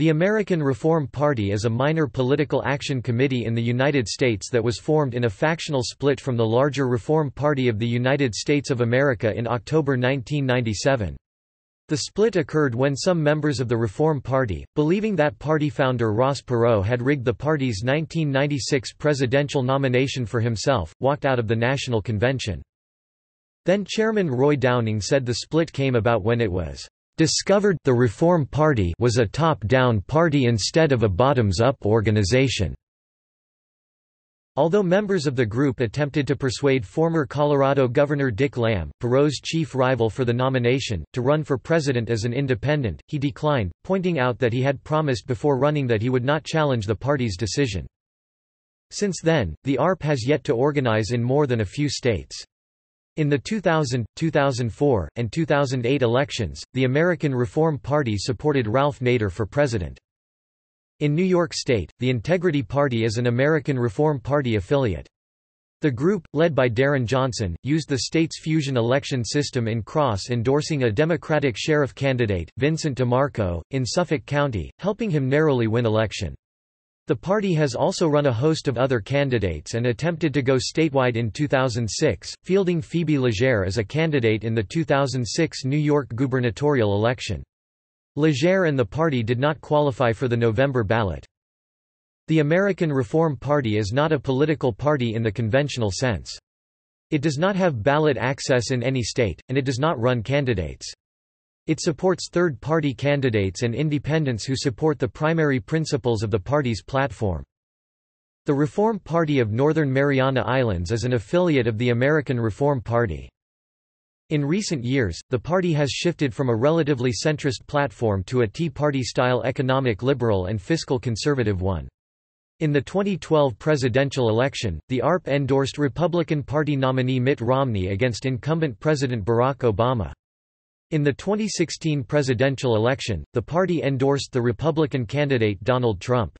The American Reform Party is a minor political action committee in the United States that was formed in a factional split from the larger Reform Party of the United States of America in October 1997. The split occurred when some members of the Reform Party, believing that party founder Ross Perot had rigged the party's 1996 presidential nomination for himself, walked out of the National Convention. Then Chairman Roy Downing said the split came about when it was discovered the Reform Party was a top-down party instead of a bottoms-up organization. Although members of the group attempted to persuade former Colorado Governor Dick Lamm, Perot's chief rival for the nomination, to run for president as an independent, he declined, pointing out that he had promised before running that he would not challenge the party's decision. Since then, the ARP has yet to organize in more than a few states. In the 2000, 2004, and 2008 elections, the American Reform Party supported Ralph Nader for president. In New York State, the Integrity Party is an American Reform Party affiliate. The group, led by Darren Johnson, used the state's fusion election system in cross-endorsing a Democratic sheriff candidate, Vincent DeMarco, in Suffolk County, helping him narrowly win election. The party has also run a host of other candidates and attempted to go statewide in 2006, fielding Phoebe Legere as a candidate in the 2006 New York gubernatorial election. Legere and the party did not qualify for the November ballot. The American Reform Party is not a political party in the conventional sense. It does not have ballot access in any state, and it does not run candidates. It supports third-party candidates and independents who support the primary principles of the party's platform. The Reform Party of Northern Mariana Islands is an affiliate of the American Reform Party. In recent years, the party has shifted from a relatively centrist platform to a Tea Party-style economic liberal and fiscal conservative one. In the 2012 presidential election, the ARP endorsed Republican Party nominee Mitt Romney against incumbent President Barack Obama. In the 2016 presidential election, the party endorsed the Republican candidate Donald Trump.